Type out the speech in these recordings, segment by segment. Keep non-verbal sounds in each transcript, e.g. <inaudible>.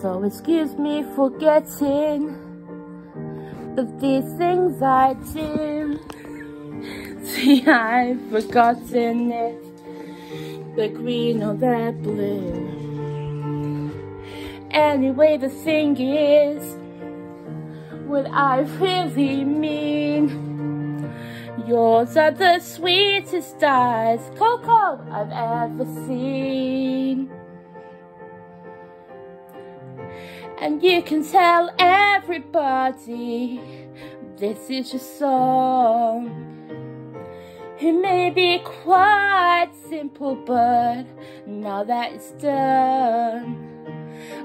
So excuse me for getting the these things I do. <laughs> See, I've forgotten it, the green or the blue. Anyway, the thing is, what I really mean. Yours are the sweetest eyes, Coco, I've ever seen. And you can tell everybody this is your song. It may be quite simple, but now that it's done,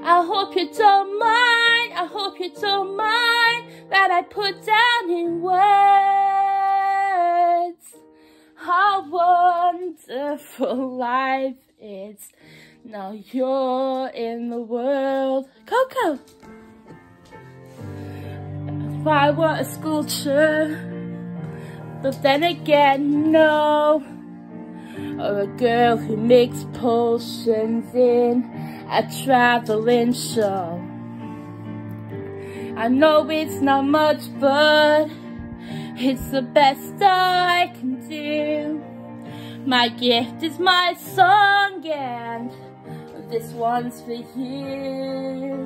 I hope you don't mind, I hope you don't mind that I put down in words how wonderful life is. Now you're in the world. Coco! If I were a sculpture, but then again, no. Or a girl who makes potions in a traveling show. I know it's not much, but it's the best I can do. My gift is my song and this one's for you.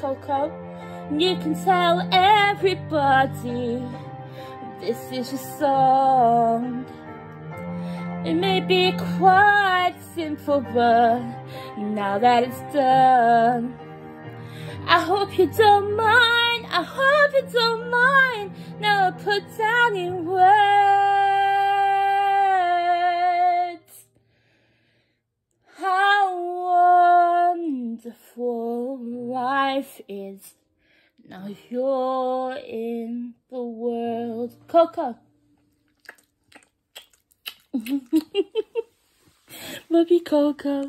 Coco. You can tell everybody this is your song. It may be quite simple, but now that it's done, I hope you don't mind. I hope you don't mind. Now I put down in words how wonderful life is. Now you're in the world. Coco. <laughs> Love you, Coco.